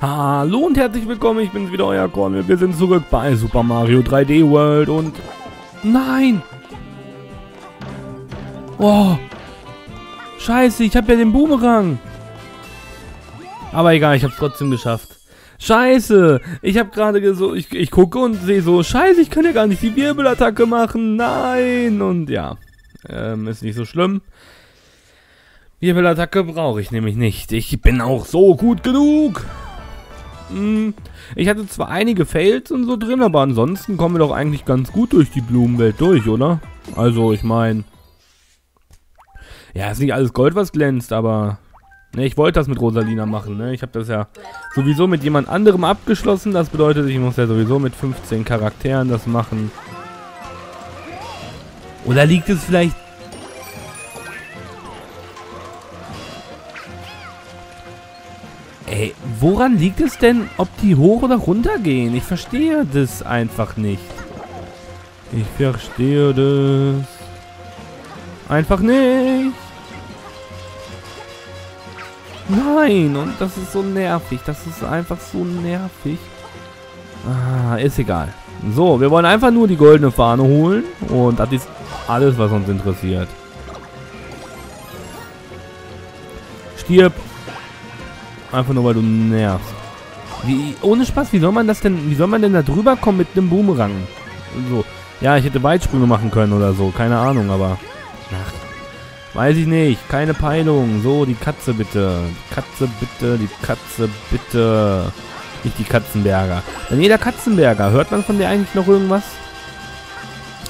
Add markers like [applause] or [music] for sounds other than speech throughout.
Hallo und herzlich willkommen, ich bin's wieder, euer Cornel. Wir sind zurück bei Super Mario 3D World und... Nein! Oh! Scheiße, ich habe ja den Boomerang! Aber egal, ich habe es trotzdem geschafft. Scheiße! Ich habe gerade so, ich, ich gucke und sehe so, scheiße, ich kann ja gar nicht die Wirbelattacke machen. Nein! Und ja, ähm, ist nicht so schlimm. Wirbelattacke brauche ich nämlich nicht. Ich bin auch so gut genug. Hm, ich hatte zwar einige Fails und so drin, aber ansonsten kommen wir doch eigentlich ganz gut durch die Blumenwelt durch, oder? Also, ich meine... Ja, ist nicht alles Gold, was glänzt, aber... Ne, ich wollte das mit Rosalina machen, ne? Ich habe das ja sowieso mit jemand anderem abgeschlossen. Das bedeutet, ich muss ja sowieso mit 15 Charakteren das machen. Oder liegt es vielleicht Ey, woran liegt es denn, ob die hoch oder runter gehen? Ich verstehe das einfach nicht. Ich verstehe das einfach nicht. Nein, und das ist so nervig. Das ist einfach so nervig. Ah, ist egal. So, wir wollen einfach nur die goldene Fahne holen. Und das ist alles, was uns interessiert. Stirb. Einfach nur, weil du nervst. Wie, ohne Spaß, wie soll man das denn, wie soll man denn da drüber kommen mit einem Boomerang? So. Ja, ich hätte Weitsprünge machen können oder so, keine Ahnung, aber... Ach, weiß ich nicht, keine Peilung. So, die Katze bitte. Die Katze bitte, die Katze bitte. Nicht die Katzenberger. Daniela Katzenberger, hört man von der eigentlich noch irgendwas?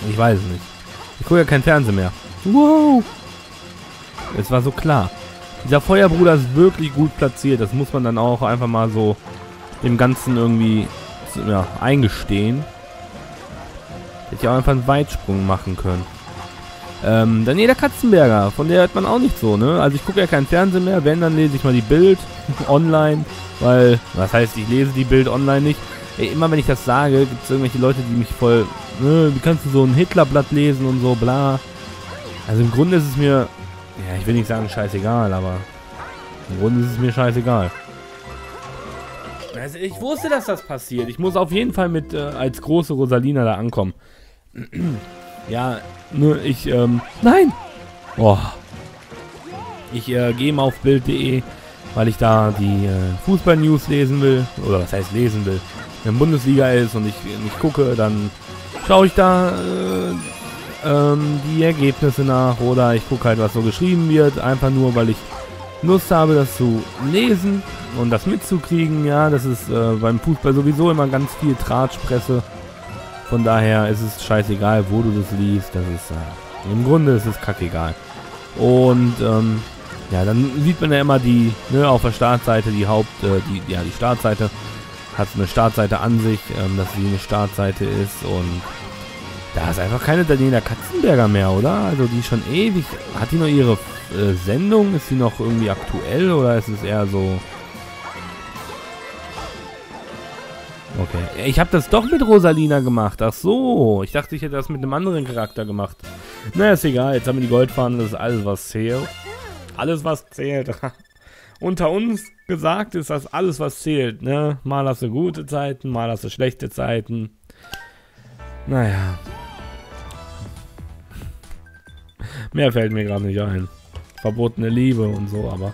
Ich weiß es nicht. Ich gucke ja kein Fernsehen mehr. Wow! Es war so klar. Dieser Feuerbruder ist wirklich gut platziert. Das muss man dann auch einfach mal so dem Ganzen irgendwie ja, eingestehen. Hätte ja auch einfach einen Weitsprung machen können. Ähm, Daniela Katzenberger, von der hört man auch nicht so, ne? Also ich gucke ja kein Fernsehen mehr, wenn, dann lese ich mal die Bild [laughs] online, weil, was heißt, ich lese die Bild online nicht. Ey, immer wenn ich das sage, gibt es irgendwelche Leute, die mich voll, ne, wie kannst du so ein Hitlerblatt lesen und so, bla. Also im Grunde ist es mir ja, ich will nicht sagen scheißegal, aber im Grunde ist es mir scheißegal. Also ich wusste, dass das passiert. Ich muss auf jeden Fall mit äh, als große Rosalina da ankommen. [clears throat] ja, nur ich, ähm, nein! Oh. Ich äh, gehe mal auf Bild.de, weil ich da die äh, Fußball-News lesen will. Oder was heißt lesen will? Wenn Bundesliga ist und ich nicht gucke, dann schaue ich da äh, ähm, die Ergebnisse nach oder ich gucke halt, was so geschrieben wird, einfach nur, weil ich Lust habe, das zu lesen und das mitzukriegen. Ja, das ist äh, beim Fußball sowieso immer ganz viel Tratschpresse. Von daher ist es scheißegal, wo du das liest. Das ist äh, im Grunde ist es kackegal. Und ähm, ja, dann sieht man ja immer die, ne, auf der Startseite die Haupt, äh, die, ja, die Startseite hat eine Startseite an sich, ähm, dass sie eine Startseite ist und da ist einfach keine Daniela Katzenberger mehr, oder? Also die schon ewig. Hat die noch ihre äh, Sendung? Ist sie noch irgendwie aktuell oder ist es eher so... Okay. Ich habe das doch mit Rosalina gemacht. Ach so. Ich dachte, ich hätte das mit einem anderen Charakter gemacht. Na, ist egal. Jetzt haben wir die Goldfahne. Das ist alles, was zählt. Alles, was zählt. [laughs] Unter uns gesagt ist das alles, was zählt. Ne? Mal hast du gute Zeiten, mal hast du schlechte Zeiten. Naja. Mehr fällt mir gerade nicht ein. Verbotene Liebe und so, aber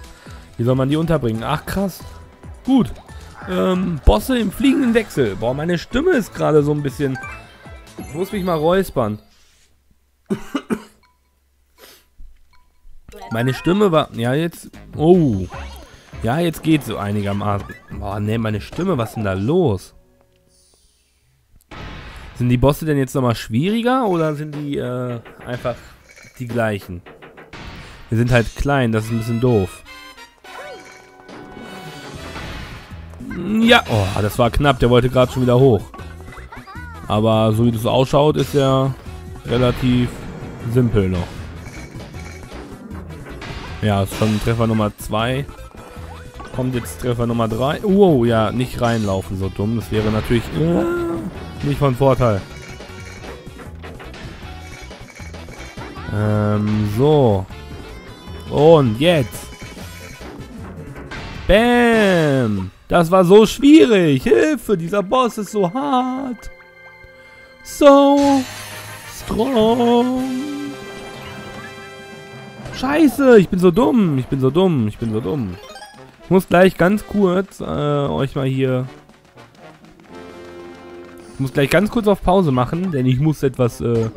wie soll man die unterbringen? Ach krass. Gut. Ähm, Bosse im fliegenden Wechsel. Boah, meine Stimme ist gerade so ein bisschen... Ich muss mich mal räuspern. Meine Stimme war... Ja, jetzt... Oh. Ja, jetzt geht so einigermaßen. Boah, ne, meine Stimme, was ist denn da los? Sind die Bosse denn jetzt nochmal schwieriger oder sind die äh, einfach die gleichen? Wir sind halt klein, das ist ein bisschen doof. Ja, oh, das war knapp, der wollte gerade schon wieder hoch. Aber so wie das ausschaut, ist er relativ simpel noch. Ja, ist schon Treffer Nummer 2. Kommt jetzt Treffer Nummer 3. Wow, ja, nicht reinlaufen, so dumm. Das wäre natürlich... Äh, nicht von Vorteil. Ähm, so. Und jetzt. Bam. Das war so schwierig. Hilfe, dieser Boss ist so hart. So strong. Scheiße, ich bin so dumm. Ich bin so dumm. Ich bin so dumm. Ich muss gleich ganz kurz äh, euch mal hier... Ich muss gleich ganz kurz auf Pause machen, denn ich muss etwas... Äh,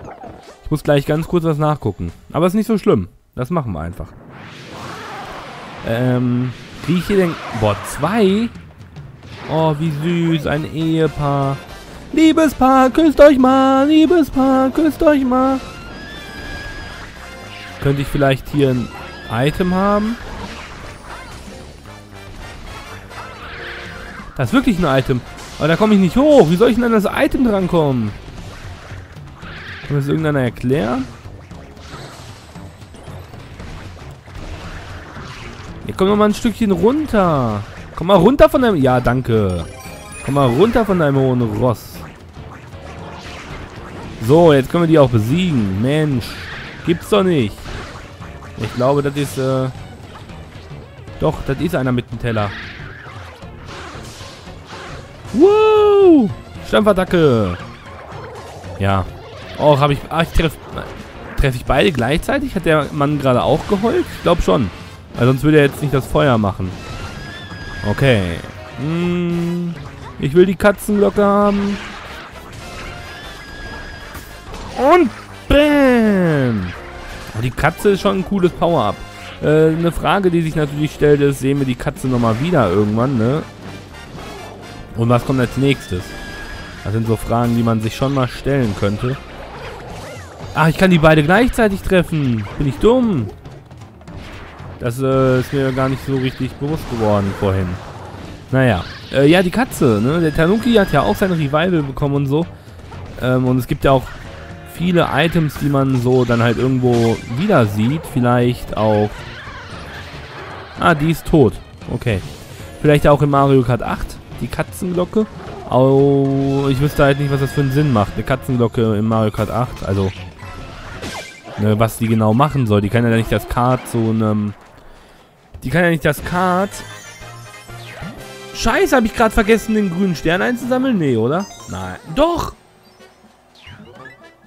ich muss gleich ganz kurz was nachgucken. Aber ist nicht so schlimm. Das machen wir einfach. Ähm, kriege ich hier denn... Boah, zwei? Oh, wie süß. Ein Ehepaar. Liebespaar, küsst euch mal. Liebespaar, küsst euch mal. Könnte ich vielleicht hier ein Item haben? Das ist wirklich ein Item. Aber da komme ich nicht hoch. Wie soll ich denn an das Item drankommen? Kann das irgendeiner erklären? Ja, komm doch mal ein Stückchen runter. Komm mal runter von deinem... Ja, danke. Komm mal runter von deinem hohen Ross. So, jetzt können wir die auch besiegen. Mensch. Gibt's doch nicht. Ich glaube, das ist... Äh doch, das ist einer mit dem Teller. Woo! Stampfattacke. Ja. Oh, habe ich... Ah, ich treffe... Treffe ich beide gleichzeitig? Hat der Mann gerade auch geheult? Ich glaube schon. Weil sonst würde er jetzt nicht das Feuer machen. Okay. Hm, ich will die Katzenglocke haben. Und bam! Oh, die Katze ist schon ein cooles Power-Up. Äh, eine Frage, die sich natürlich stellt, ist, sehen wir die Katze nochmal wieder irgendwann, ne? Und was kommt als nächstes? Das sind so Fragen, die man sich schon mal stellen könnte. Ach, ich kann die beide gleichzeitig treffen. Bin ich dumm? Das äh, ist mir gar nicht so richtig bewusst geworden vorhin. Naja. Äh, ja, die Katze, ne? Der Tanuki hat ja auch sein Revival bekommen und so. Ähm, und es gibt ja auch viele Items, die man so dann halt irgendwo wieder sieht. Vielleicht auch... Ah, die ist tot. Okay. Vielleicht auch in Mario Kart 8 die Katzenglocke. Oh, ich wüsste halt nicht, was das für einen Sinn macht. Eine Katzenglocke in Mario Kart 8. Also, ne, was die genau machen soll. Die kann ja nicht das Kart so einem... Die kann ja nicht das Kart... Scheiße, habe ich gerade vergessen, den grünen Stern einzusammeln? Nee, oder? Nein. Doch!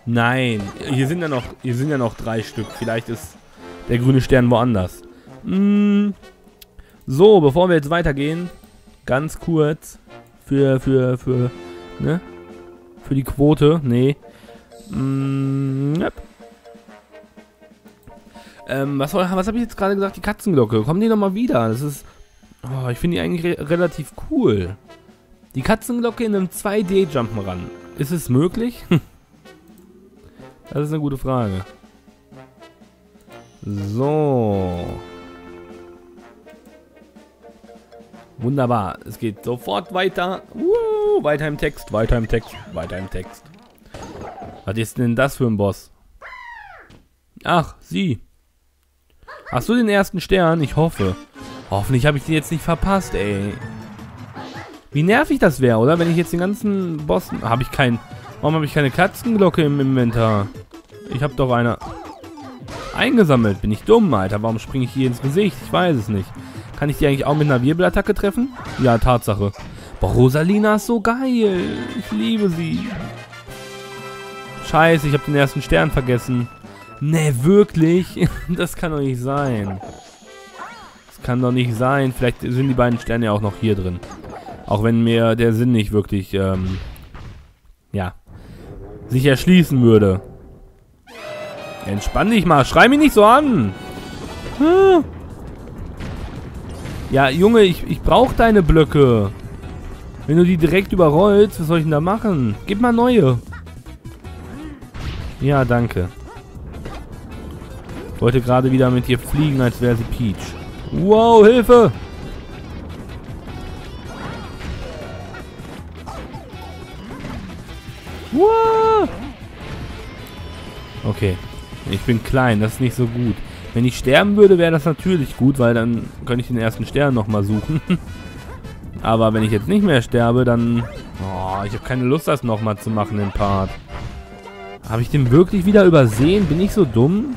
Nein. Hier sind ja noch, hier sind ja noch drei Stück. Vielleicht ist der grüne Stern woanders. Hm. So, bevor wir jetzt weitergehen, ganz kurz für, für, für, ne? Für die Quote. Nee. Mm, yep. Ähm, was, was habe ich jetzt gerade gesagt? Die Katzenglocke. Kommen die nochmal wieder? Das ist. Oh, ich finde die eigentlich re relativ cool. Die Katzenglocke in einem 2D-Jumpen Ist es möglich? das ist eine gute Frage. So. Wunderbar. Es geht sofort weiter. Uh, weiter im Text, weiter im Text, weiter im Text. Was ist denn das für ein Boss? Ach, sie. Hast du den ersten Stern? Ich hoffe. Hoffentlich habe ich den jetzt nicht verpasst, ey. Wie nervig das wäre, oder? Wenn ich jetzt den ganzen Boss... Habe ich keinen... Warum habe ich keine Katzenglocke im Inventar? Ich habe doch eine eingesammelt. Bin ich dumm, Alter? Warum springe ich hier ins Gesicht? Ich weiß es nicht. Kann ich die eigentlich auch mit einer Wirbelattacke treffen? Ja, Tatsache. Boah, Rosalina ist so geil. Ich liebe sie. Scheiße, ich habe den ersten Stern vergessen. Ne, wirklich? [laughs] Das kann doch nicht sein. Das kann doch nicht sein. Vielleicht sind die beiden Sterne ja auch noch hier drin. Auch wenn mir der Sinn nicht wirklich, ähm, ja, sich erschließen würde. Entspann dich mal. Schrei mich nicht so an. Hm. Ja, Junge, ich, ich brauche deine Blöcke. Wenn du die direkt überrollst, was soll ich denn da machen? Gib mal neue. Ja, danke. Wollte gerade wieder mit dir fliegen, als wäre sie Peach. Wow, Hilfe! Okay. Ich bin klein, das ist nicht so gut. Wenn ich sterben würde, wäre das natürlich gut, weil dann könnte ich den ersten Stern nochmal suchen. [laughs] Aber wenn ich jetzt nicht mehr sterbe, dann... Oh, ich habe keine Lust, das nochmal zu machen, den Part. Habe ich den wirklich wieder übersehen? Bin ich so dumm?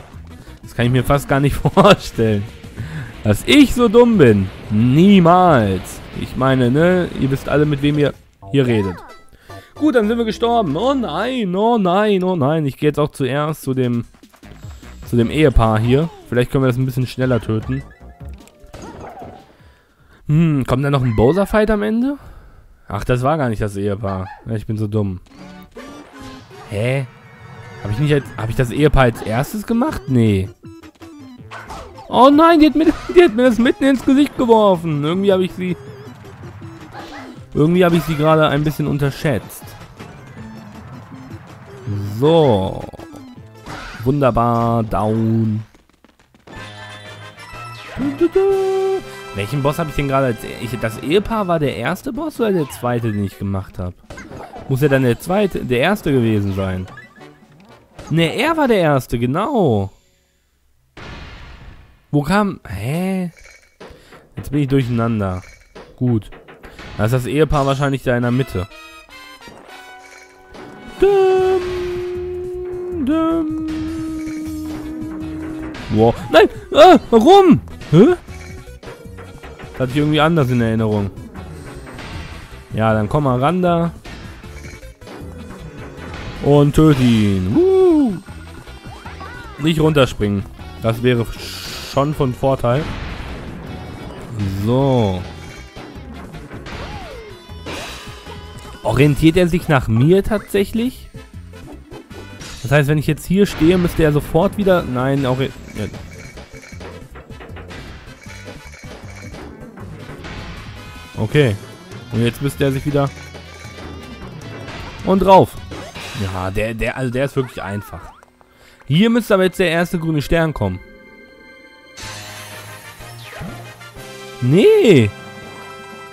Das kann ich mir fast gar nicht [laughs] vorstellen. Dass ich so dumm bin. Niemals. Ich meine, ne, ihr wisst alle, mit wem ihr hier redet. Gut, dann sind wir gestorben. Oh nein, oh nein, oh nein. Ich gehe jetzt auch zuerst zu dem zu dem Ehepaar hier. Vielleicht können wir das ein bisschen schneller töten. Hm, kommt da noch ein Bowser-Fight am Ende? Ach, das war gar nicht das Ehepaar. Ich bin so dumm. Hä? Habe ich nicht als, habe ich das Ehepaar als erstes gemacht? Nee. Oh nein, die hat, mir, die hat mir das mitten ins Gesicht geworfen. Irgendwie habe ich sie... Irgendwie habe ich sie gerade ein bisschen unterschätzt. So. Wunderbar. Down. Welchen Boss habe ich denn gerade als... Ich, das Ehepaar war der erste Boss oder der zweite, den ich gemacht habe? Muss ja dann der zweite, der erste gewesen sein. Ne, er war der erste, genau. Wo kam... Hä? Jetzt bin ich durcheinander. Gut. Da ist das Ehepaar wahrscheinlich da in der Mitte. Dum, dum. Wow. Nein! Ah, warum? Hä? Das hatte ich irgendwie anders in Erinnerung. Ja, dann komm mal ran da. Und töte ihn. Uh. Nicht runterspringen. Das wäre schon von Vorteil. So. Orientiert er sich nach mir tatsächlich? Das heißt, wenn ich jetzt hier stehe, müsste er sofort wieder... Nein, auch... Ja. Okay. Und jetzt müsste er sich wieder... Und drauf. Ja, der, der, also der ist wirklich einfach. Hier müsste aber jetzt der erste grüne Stern kommen. Nee.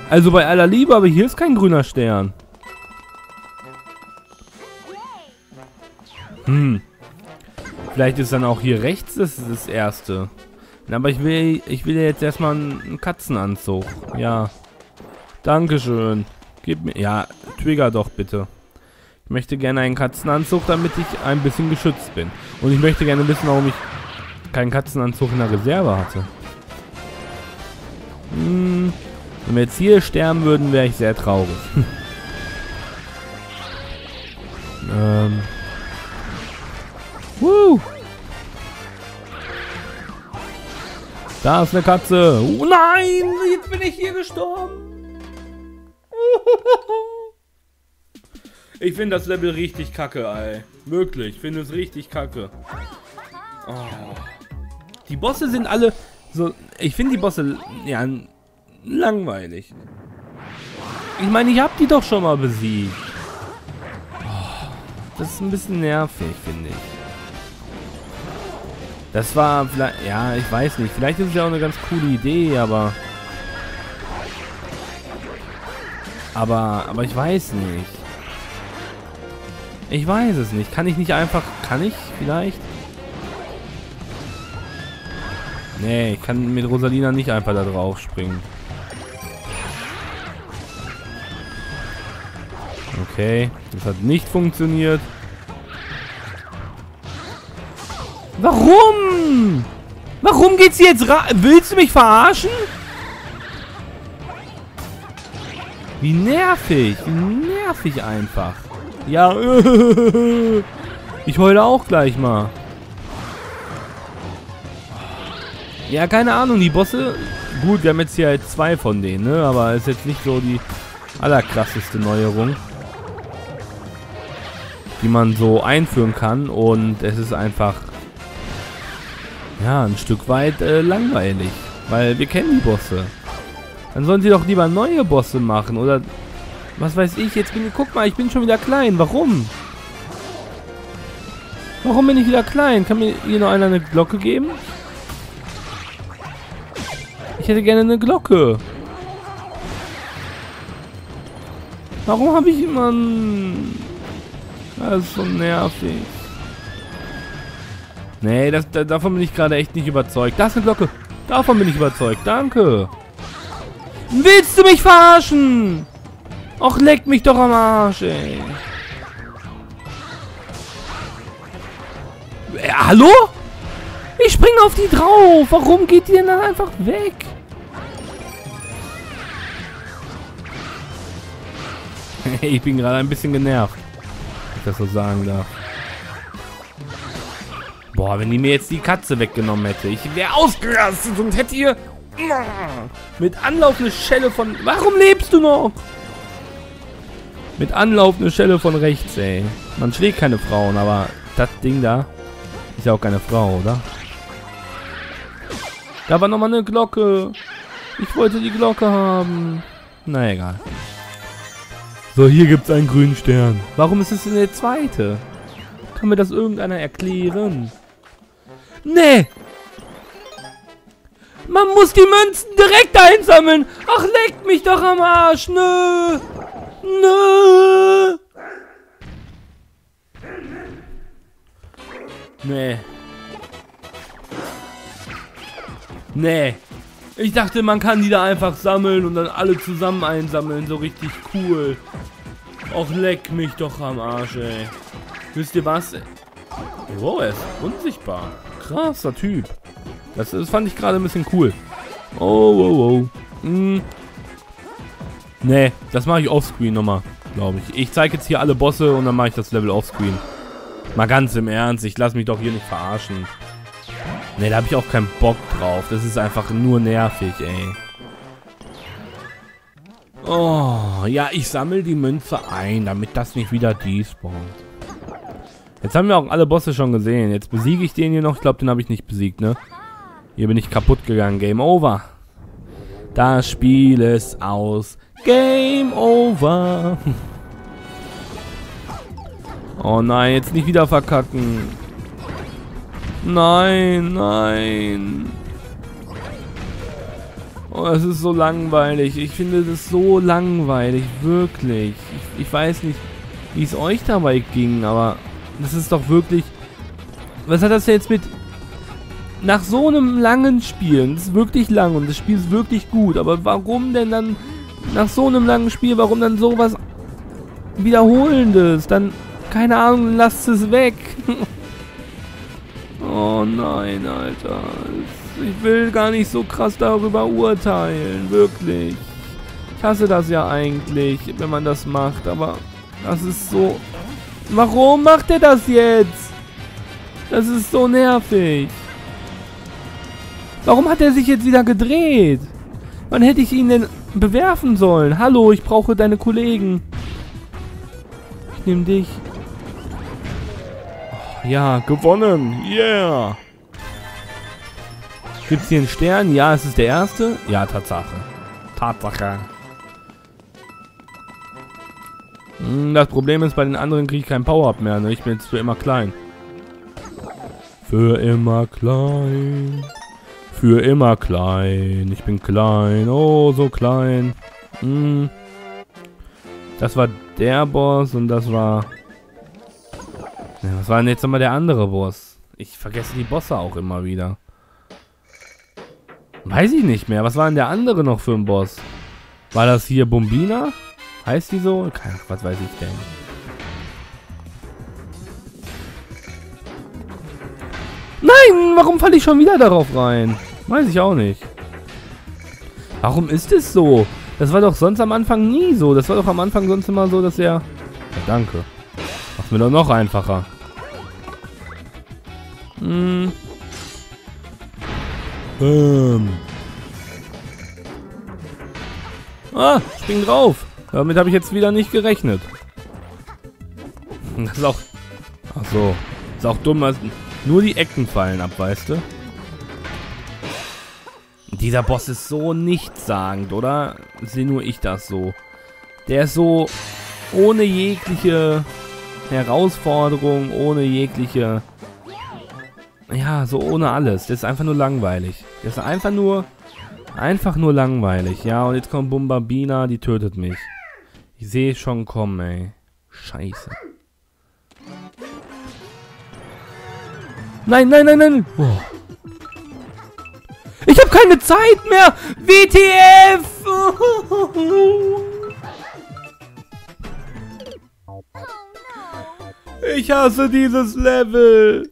Also bei aller Liebe, aber hier ist kein grüner Stern. Hm. Vielleicht ist dann auch hier rechts das, das erste. Aber ich will, ich will jetzt erstmal einen Katzenanzug. Ja. Dankeschön. Gib mir, ja, trigger doch bitte. Ich möchte gerne einen Katzenanzug, damit ich ein bisschen geschützt bin. Und ich möchte gerne wissen, warum ich keinen Katzenanzug in der Reserve hatte. Hm, wenn wir jetzt hier sterben würden, wäre ich sehr traurig. [laughs] ähm. Woo! Da ist eine Katze. Oh nein, jetzt bin ich hier gestorben. [laughs] Ich finde das Level richtig kacke, ey. Wirklich, ich finde es richtig kacke. Oh. Die Bosse sind alle so... Ich finde die Bosse, ja, langweilig. Ich meine, ich habe die doch schon mal besiegt. Oh, das ist ein bisschen nervig, finde ich. Das war vielleicht, ja, ich weiß nicht. Vielleicht ist es ja auch eine ganz coole Idee, aber... Aber, aber ich weiß nicht. Ich weiß es nicht. Kann ich nicht einfach, kann ich vielleicht? Nee, ich kann mit Rosalina nicht einfach da drauf springen. Okay, das hat nicht funktioniert. Warum? Warum geht's jetzt ra... Willst du mich verarschen? Wie nervig. Wie nervig einfach. Ja, [laughs] ich heule auch gleich mal. Ja, keine Ahnung, die Bosse... Gut, wir haben jetzt hier halt zwei von denen, ne? Aber ist jetzt nicht so die allerkrasseste Neuerung. Die man so einführen kann. Und es ist einfach ja, ein Stück weit äh, langweilig. Weil wir kennen die Bosse. Dann sollen sie doch lieber neue Bosse machen. Oder was weiß ich. Jetzt bin ich... Guck mal, ich bin schon wieder klein. Warum? Warum bin ich wieder klein? Kann mir hier noch einer eine Glocke geben? Ich hätte gerne eine Glocke. Warum habe ich immer... Das ist so nervig. Nee, das, da, davon bin ich gerade echt nicht überzeugt. Da ist eine Glocke. Davon bin ich überzeugt. Danke. Willst du mich verarschen? Och, leck mich doch am Arsch, ey. Äh, hallo? Ich springe auf die drauf. Warum geht die denn dann einfach weg? [laughs] ich bin gerade ein bisschen genervt. Wenn ich das so sagen darf. Boah, wenn die mir jetzt die Katze weggenommen hätte. Ich wäre ausgerastet und hätte ihr mit Anlauf eine Schelle von... Warum lebst du noch? Mit Anlauf eine Schelle von rechts, ey. Man schlägt keine Frauen, aber das Ding da ist ja auch keine Frau, oder? Da war nochmal eine Glocke. Ich wollte die Glocke haben. Na egal. So, hier gibt es einen grünen Stern. Warum ist es denn der zweite? Kann mir das irgendeiner erklären? Nee! Man muss die Münzen direkt einsammeln! Ach, leckt mich doch am Arsch! Nö! Nö! Nee. Nee. Ich dachte, man kann die da einfach sammeln und dann alle zusammen einsammeln. So richtig cool. Och, leck mich doch am Arsch, ey. Wisst ihr was? Oh, er ist unsichtbar. Krasser Typ. Das, das fand ich gerade ein bisschen cool. Oh, oh, oh. Hm. Nee, das mache ich offscreen nochmal, glaube ich. Ich zeige jetzt hier alle Bosse und dann mache ich das Level offscreen. Mal ganz im Ernst, ich lasse mich doch hier nicht verarschen. Ne, da habe ich auch keinen Bock drauf. Das ist einfach nur nervig, ey. Oh, ja, ich sammle die Münze ein, damit das nicht wieder despawnt. Jetzt haben wir auch alle Bosse schon gesehen. Jetzt besiege ich den hier noch. Ich glaube, den habe ich nicht besiegt, ne? Hier bin ich kaputt gegangen. Game over. Das Spiel ist aus. Game over. Oh nein, jetzt nicht wieder verkacken. Nein, nein. Oh, es ist so langweilig. Ich finde das so langweilig. Wirklich. Ich, ich weiß nicht, wie es euch dabei ging, aber das ist doch wirklich... Was hat das jetzt mit... Nach so einem langen Spiel, das ist wirklich lang und das Spiel ist wirklich gut, aber warum denn dann nach so einem langen Spiel, warum dann sowas Wiederholendes? Dann, keine Ahnung, lasst es weg. [laughs] oh nein, Alter. Ich will gar nicht so krass darüber urteilen, wirklich. Ich hasse das ja eigentlich, wenn man das macht, aber das ist so Warum macht er das jetzt? Das ist so nervig. Warum hat er sich jetzt wieder gedreht? Wann hätte ich ihn denn bewerfen sollen? Hallo, ich brauche deine Kollegen. Ich nehme dich. Oh, ja, gewonnen. Yeah. Gibt es hier einen Stern? Ja, es ist der erste. Ja, Tatsache. Tatsache. Hm, das Problem ist, bei den anderen kriege ich kein Power-Up mehr. Ne? Ich bin jetzt für immer klein. Für immer klein. Für immer klein. Ich bin klein. Oh, so klein. Hm. Das war der Boss und das war... Was war denn jetzt nochmal der andere Boss? Ich vergesse die Bosse auch immer wieder. Weiß ich nicht mehr. Was war denn der andere noch für ein Boss? War das hier Bombina? Heißt die so? Keine, was weiß ich denn? Nein, warum falle ich schon wieder darauf rein? Weiß ich auch nicht. Warum ist es so? Das war doch sonst am Anfang nie so. Das war doch am Anfang sonst immer so, dass er... Ja, danke. Macht mir doch noch einfacher. Hm. Ähm. Ah, spring drauf. Damit habe ich jetzt wieder nicht gerechnet. Das ist auch... Ach so. Ist auch dumm, dass nur die Ecken fallen ab, weißt du? Dieser Boss ist so nichtssagend, oder? Sehe nur ich das so. Der ist so ohne jegliche Herausforderung, ohne jegliche... Ja, so ohne alles. Der ist einfach nur langweilig. Der ist einfach nur... Einfach nur langweilig. Ja, und jetzt kommt Bumbabina, die tötet mich. Ich sehe schon kommen, ey. Scheiße. Nein, nein, nein, nein. Oh. Ich habe keine Zeit mehr. WTF. Ich hasse dieses Level.